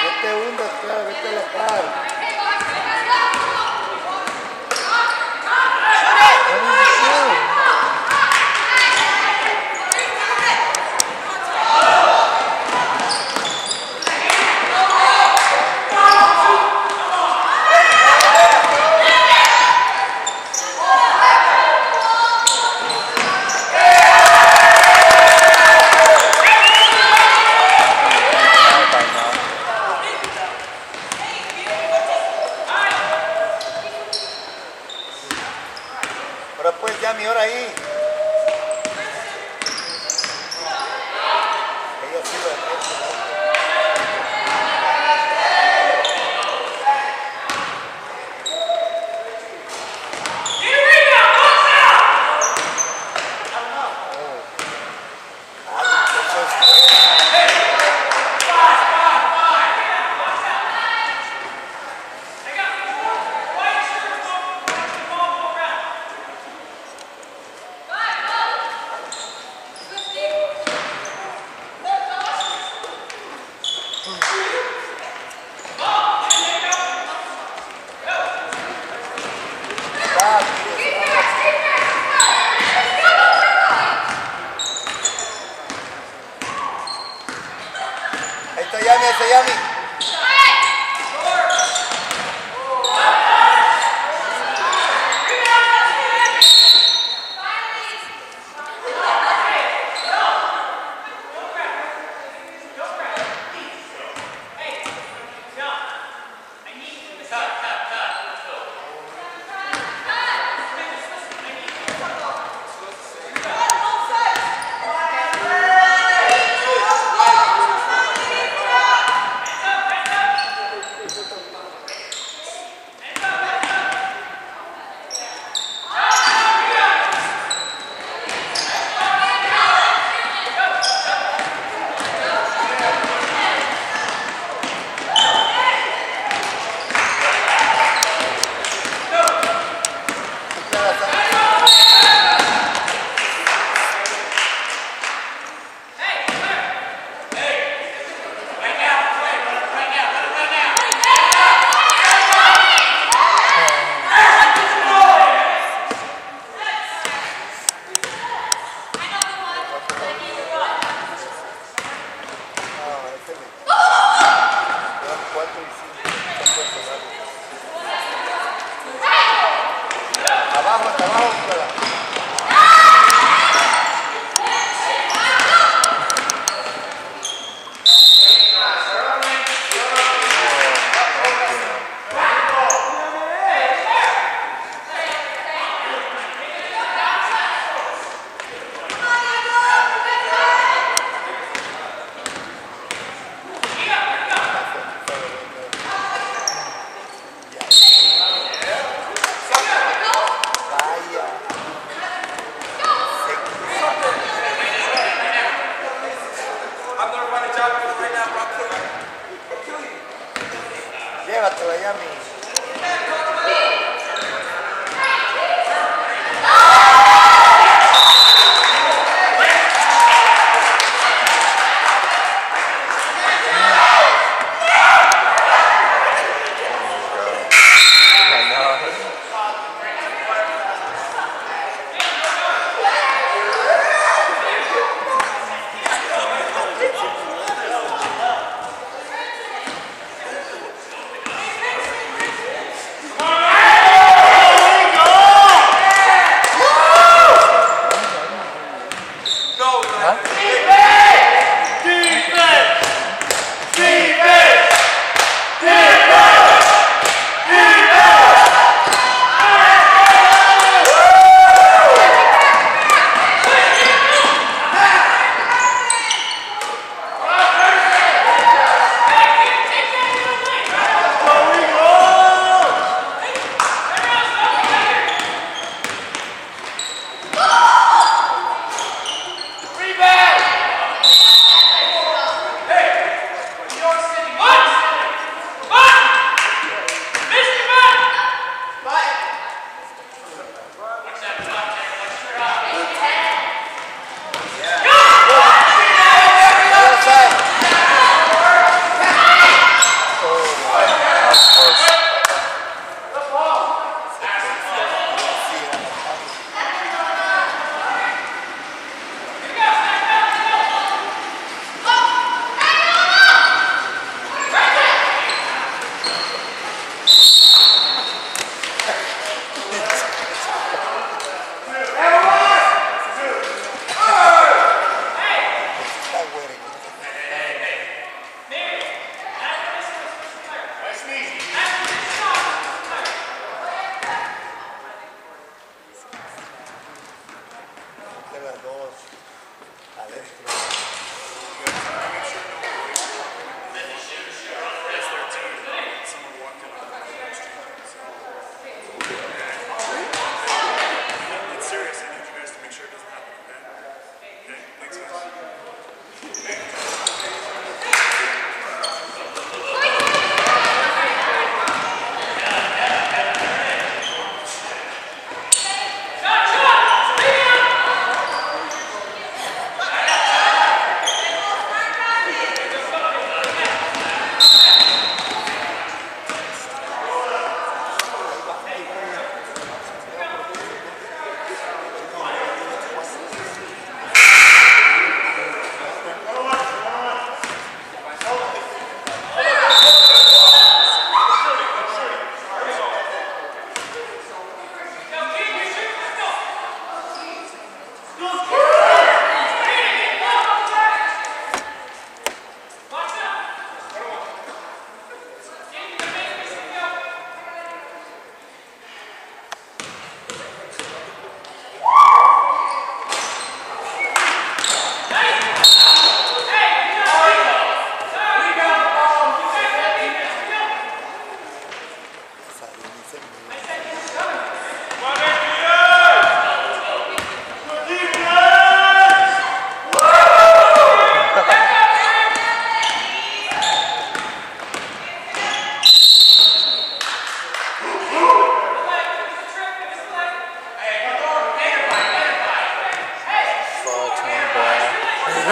No te hundas, claro, vete a la par.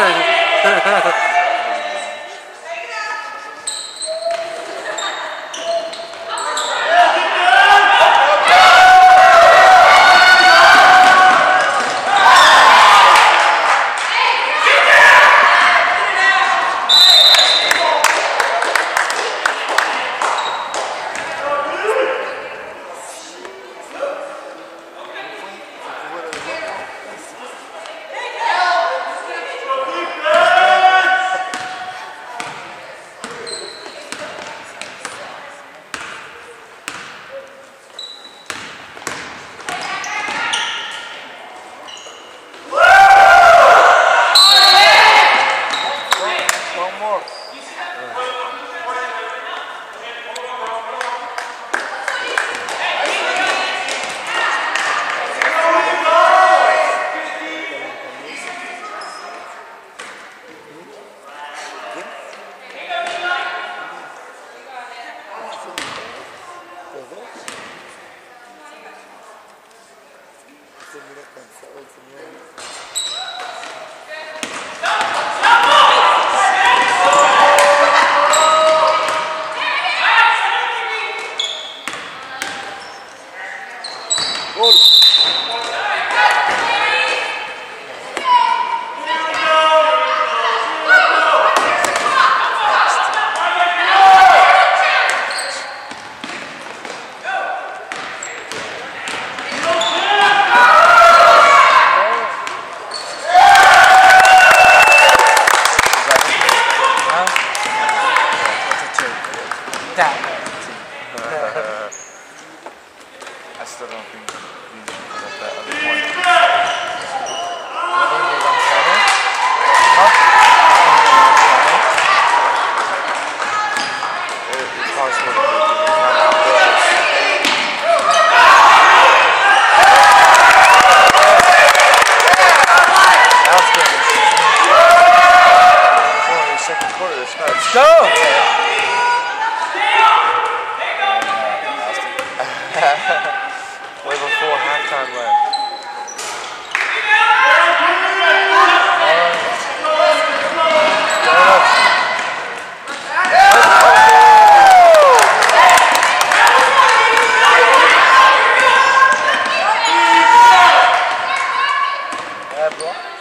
ただただ Huh? That's a joke. That. I still don't think we need to put up that other one. Let's go! Way before halftime left. Yeah.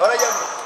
Olha aí,